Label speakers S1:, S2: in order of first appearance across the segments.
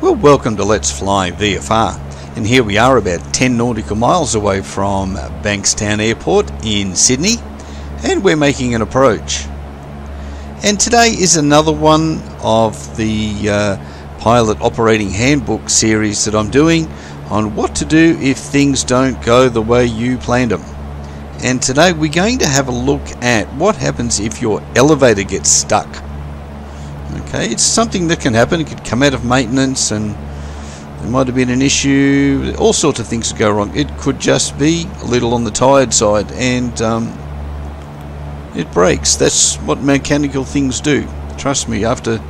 S1: Well, welcome to Let's Fly VFR. And here we are about 10 nautical miles away from Bankstown Airport in Sydney. And we're making an approach. And today is another one of the uh, pilot operating handbook series that I'm doing on what to do if things don't go the way you planned them. And today we're going to have a look at what happens if your elevator gets stuck. Okay, it's something that can happen. It could come out of maintenance and there might have been an issue. All sorts of things could go wrong. It could just be a little on the tired side and um, it breaks. That's what mechanical things do. Trust me, after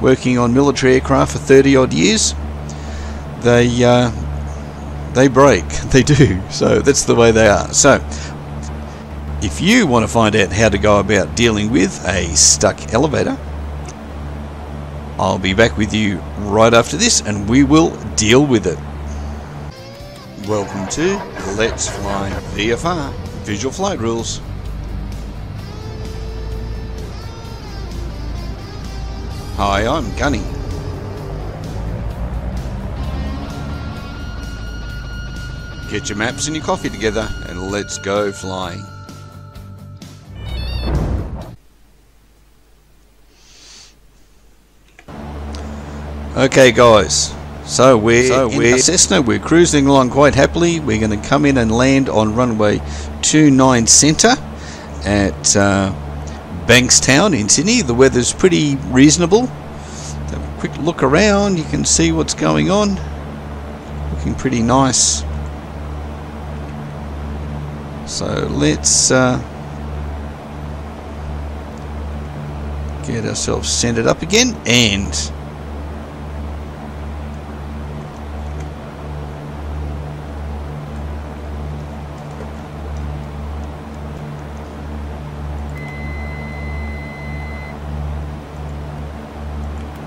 S1: working on military aircraft for 30 odd years, they uh, they break. They do. So that's the way they are. So if you want to find out how to go about dealing with a stuck elevator, I'll be back with you right after this and we will deal with it. Welcome to Let's Fly VFR Visual Flight Rules. Hi, I'm Gunny. Get your maps and your coffee together and let's go flying. Okay guys, so we're, so we're Cessna, we're cruising along quite happily. We're going to come in and land on runway 29 Centre at uh, Bankstown in Sydney. The weather's pretty reasonable. Have a quick look around, you can see what's going on. Looking pretty nice. So let's uh, get ourselves centered up again and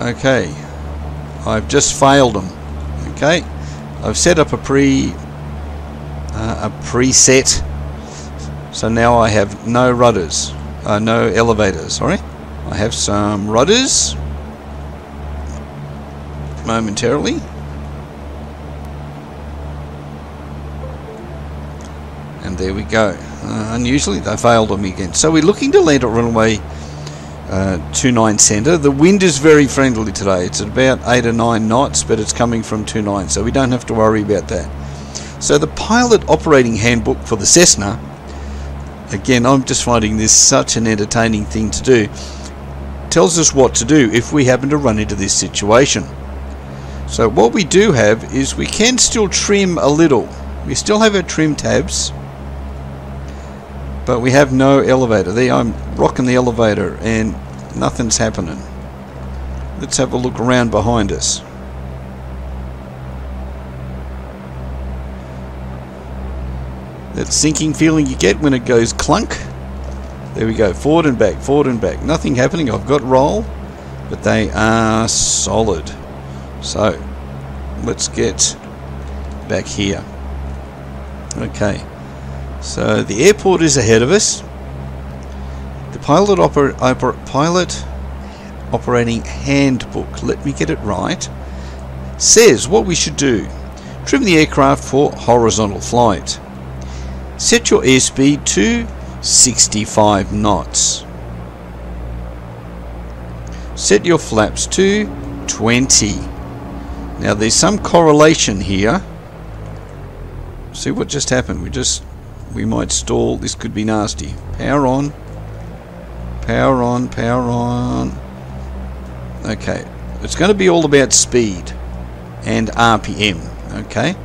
S1: Okay, I've just failed them. Okay, I've set up a pre uh, a preset, so now I have no rudders, uh, no elevators. Sorry, I have some rudders momentarily. And there we go. Uh, unusually, they failed on me again. So we're looking to land at runway uh, 29 centre. The wind is very friendly today. It's at about 8 or 9 knots, but it's coming from 29, so we don't have to worry about that. So the pilot operating handbook for the Cessna, again, I'm just finding this such an entertaining thing to do, tells us what to do if we happen to run into this situation. So what we do have is we can still trim a little. We still have our trim tabs but we have no elevator. There I'm rocking the elevator and nothing's happening. Let's have a look around behind us. That sinking feeling you get when it goes clunk. There we go, forward and back, forward and back. Nothing happening, I've got roll, but they are solid. So, let's get back here. Okay. So the airport is ahead of us. Pilot, oper oper pilot operating handbook, let me get it right, says what we should do. Trim the aircraft for horizontal flight. Set your airspeed to 65 knots. Set your flaps to 20. Now there's some correlation here. See what just happened? We just we might stall. This could be nasty. Power on. Power on, power on. Okay. It's going to be all about speed and RPM. Okay.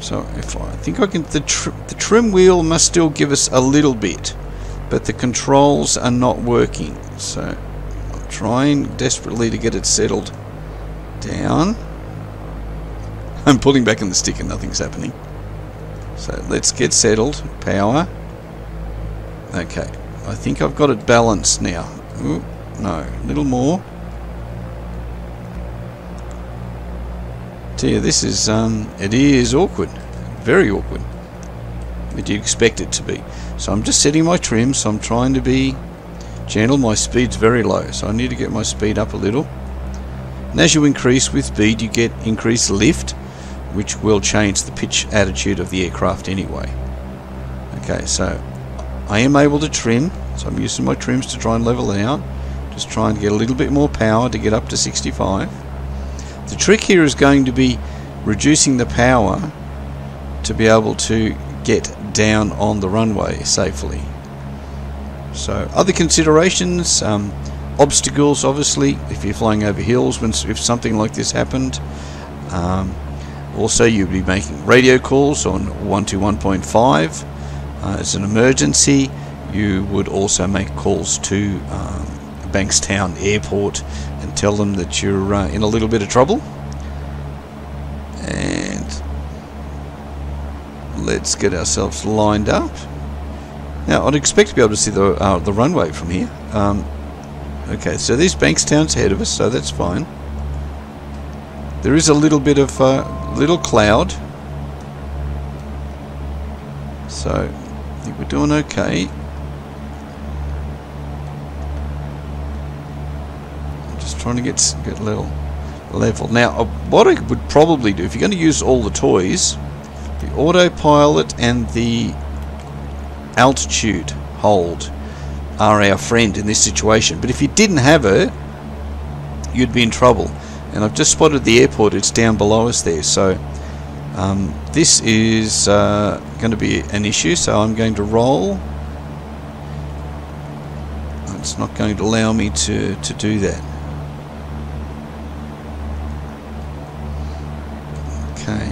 S1: So if I think I can, the, tr the trim wheel must still give us a little bit, but the controls are not working. So I'm trying desperately to get it settled down. I'm pulling back on the stick and nothing's happening. So let's get settled. Power. Okay. I think I've got it balanced now. Ooh, no. A little more. Tell this is, um, it is awkward. Very awkward. But you expect it to be. So I'm just setting my trim, so I'm trying to be gentle. My speed's very low, so I need to get my speed up a little. And as you increase with speed, you get increased lift, which will change the pitch attitude of the aircraft anyway. Okay, so I am able to trim, so I'm using my trims to try and level out. Just trying to get a little bit more power to get up to 65. The trick here is going to be reducing the power to be able to get down on the runway safely. So other considerations, um, obstacles obviously if you're flying over hills when if something like this happened. Um, also you'll be making radio calls on 121.5 uh, as an emergency. You would also make calls to um, Bankstown Airport and tell them that you're uh, in a little bit of trouble. And let's get ourselves lined up. Now, I'd expect to be able to see the uh, the runway from here. Um, okay, so this Bankstown's ahead of us, so that's fine. There is a little bit of uh, little cloud, so think we're doing okay. I'm just trying to get get level level. Now, uh, what I would probably do if you're going to use all the toys, the autopilot and the altitude hold are our friend in this situation. But if you didn't have her, you'd be in trouble. And I've just spotted the airport, it's down below us there. So um, this is uh, going to be an issue, so I'm going to roll. It's not going to allow me to, to do that. Okay.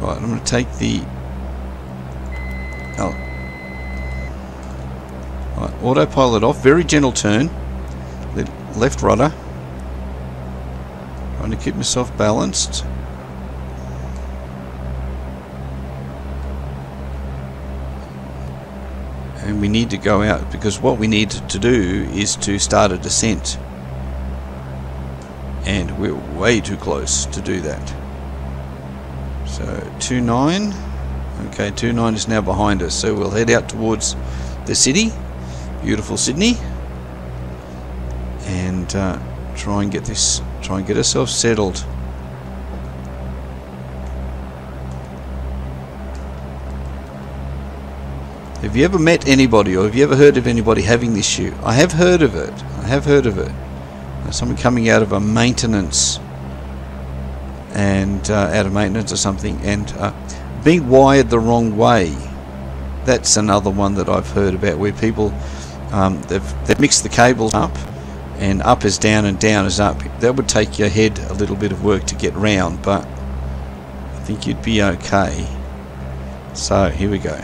S1: Right, I'm going to take the oh, right, autopilot off. Very gentle turn. Left rudder. Trying to keep myself balanced. And we need to go out because what we need to do is to start a descent. And we're way too close to do that. So 2-9. Okay, 2-9 is now behind us. So we'll head out towards the city. Beautiful Sydney. And uh, try and get this, try and get ourselves settled. Have you ever met anybody or have you ever heard of anybody having this issue? I have heard of it. I have heard of it. Someone coming out of a maintenance and uh, out of maintenance or something and uh, being wired the wrong way that's another one that I've heard about where people um, they've, they've mixed the cables up and up is down and down is up. That would take your head a little bit of work to get round but I think you'd be okay. So here we go.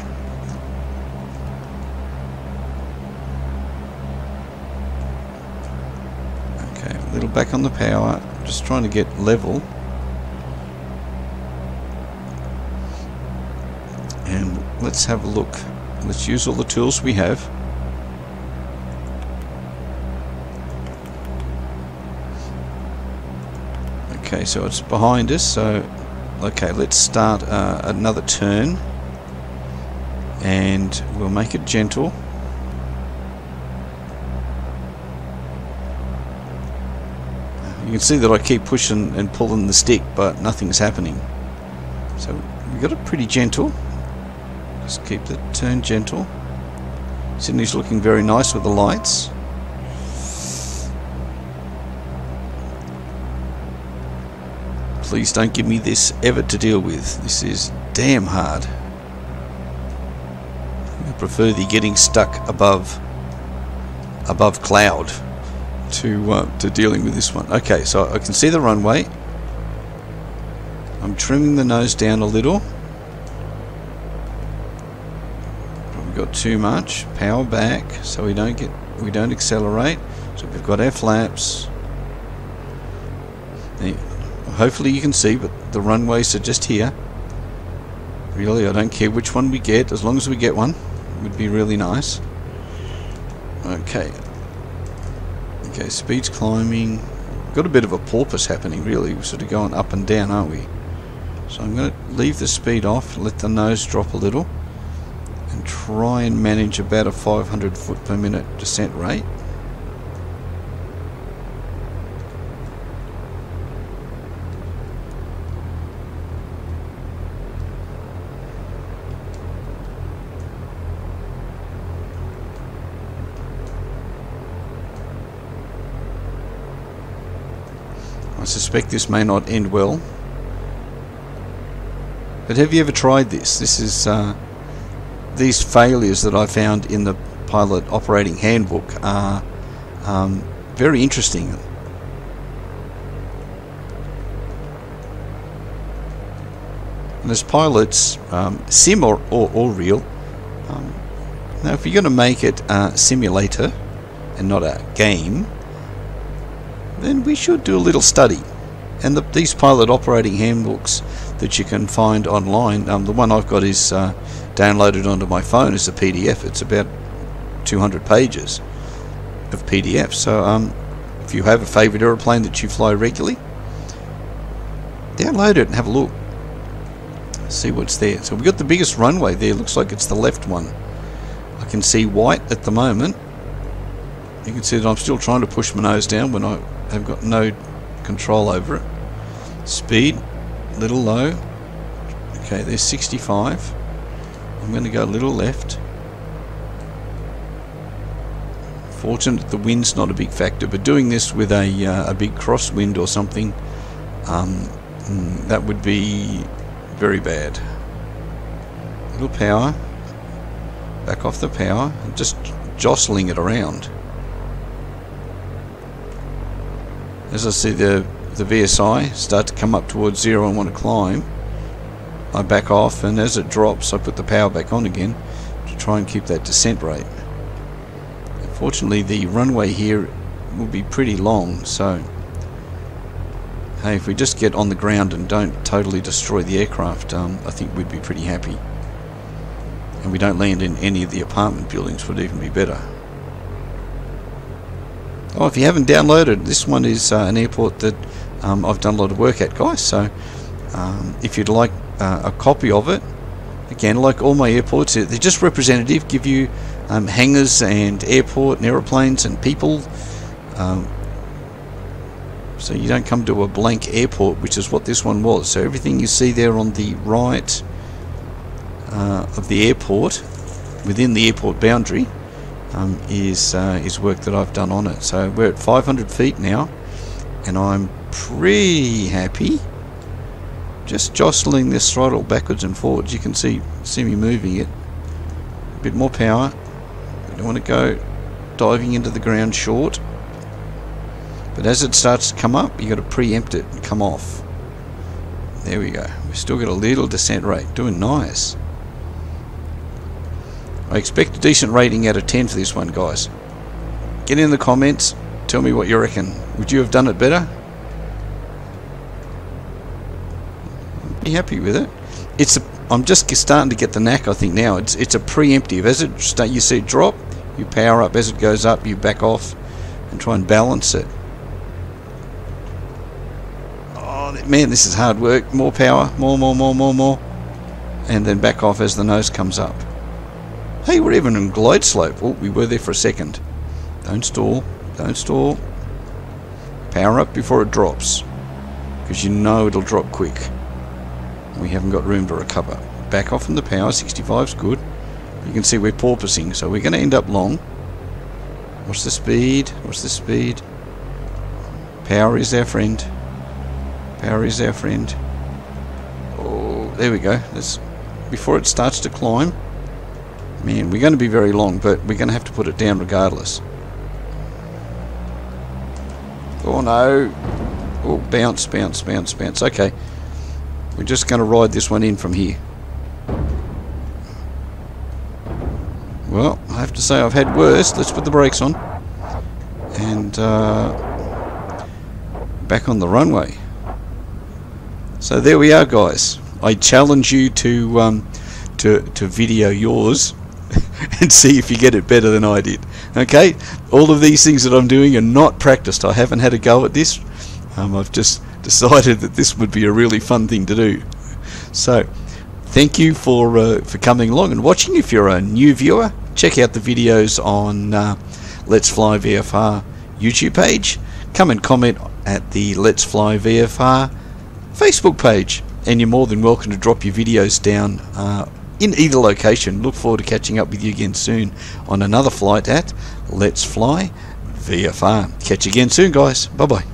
S1: Okay a little back on the power. Just trying to get level. And let's have a look. Let's use all the tools we have. So it's behind us, so okay, let's start uh, another turn and we'll make it gentle. You can see that I keep pushing and pulling the stick, but nothing's happening. So we've got it pretty gentle. Just keep the turn gentle. Sydney's looking very nice with the lights. Please don't give me this ever to deal with. This is damn hard. I prefer the getting stuck above above cloud to uh, to dealing with this one. Okay, so I can see the runway. I'm trimming the nose down a little. We got too much power back so we don't get we don't accelerate so we've got our flaps hopefully you can see but the runways are just here. Really I don't care which one we get as long as we get one it would be really nice. Okay. Okay speed's climbing. Got a bit of a porpoise happening really. We're sort of going up and down aren't we? So I'm going to leave the speed off let the nose drop a little and try and manage about a 500 foot per minute descent rate. I suspect this may not end well. But have you ever tried this? This is uh, these failures that I found in the pilot operating handbook are um, very interesting. And as pilots, um, sim or, or, or real, um, now if you're going to make it a simulator and not a game, then we should do a little study. And the, these pilot operating handbooks that you can find online, um, the one I've got is uh, downloaded onto my phone as a PDF. It's about 200 pages of PDF. So um, if you have a favourite aeroplane that you fly regularly, download it and have a look see what's there. So we've got the biggest runway there. Looks like it's the left one. I can see white at the moment. You can see that I'm still trying to push my nose down when I have got no control over it. Speed, a little low. Okay, there's 65. I'm going to go a little left. Fortunate the wind's not a big factor, but doing this with a, uh, a big crosswind or something, um, mm, that would be very bad. Little power. Back off the power. And just jostling it around. As I see the, the VSI start to come up towards zero and want to climb, I back off and as it drops I put the power back on again to try and keep that descent rate. Unfortunately the runway here will be pretty long so hey, if we just get on the ground and don't totally destroy the aircraft, um, I think we'd be pretty happy. And we don't land in any of the apartment buildings would even be better. Oh, if you haven't downloaded, this one is uh, an airport that um, I've done a lot of work at, guys. So um, if you'd like uh, a copy of it, again, like all my airports, they're just representative, give you um, hangars and airport and aeroplanes and people. Um, so you don't come to a blank airport, which is what this one was. So everything you see there on the right uh, of the airport, within the airport boundary, um, is uh, is work that I've done on it. So we're at 500 feet now, and I'm pretty happy. Just jostling this throttle backwards and forwards. You can see see me moving it. A bit more power. We don't want to go diving into the ground short. But as it starts to come up, you got to preempt it and come off. There we go. We've still got a little descent rate. Doing nice. I expect a decent rating out of 10 for this one, guys. Get in the comments. Tell me what you reckon. Would you have done it better? Be happy with it. It's a. I'm just starting to get the knack. I think now it's it's a preemptive. As it start, you see drop, you power up. As it goes up, you back off, and try and balance it. Oh, man, this is hard work. More power, more, more, more, more, more. And then back off as the nose comes up. Hey, we're even in glide slope. Oh, we were there for a second. Don't stall. Don't stall. Power up before it drops. Because you know it'll drop quick. We haven't got room to recover. Back off from the power. 65 is good. You can see we're porpoising, so we're going to end up long. What's the speed? What's the speed? Power is our friend. Power is our friend. Oh, there we go. That's before it starts to climb. Man, we're going to be very long, but we're going to have to put it down regardless. Oh no. Oh, bounce, bounce, bounce, bounce. Okay. We're just going to ride this one in from here. Well, I have to say I've had worse. Let's put the brakes on. And uh, back on the runway. So there we are, guys. I challenge you to um, to to video yours and see if you get it better than I did. Okay, all of these things that I'm doing are not practiced. I haven't had a go at this. Um, I've just decided that this would be a really fun thing to do. So, thank you for uh, for coming along and watching. If you're a new viewer, check out the videos on uh, Let's Fly VFR YouTube page. Come and comment at the Let's Fly VFR Facebook page. And you're more than welcome to drop your videos down uh, in either location. Look forward to catching up with you again soon on another flight at Let's Fly VFR. Catch you again soon, guys. Bye bye.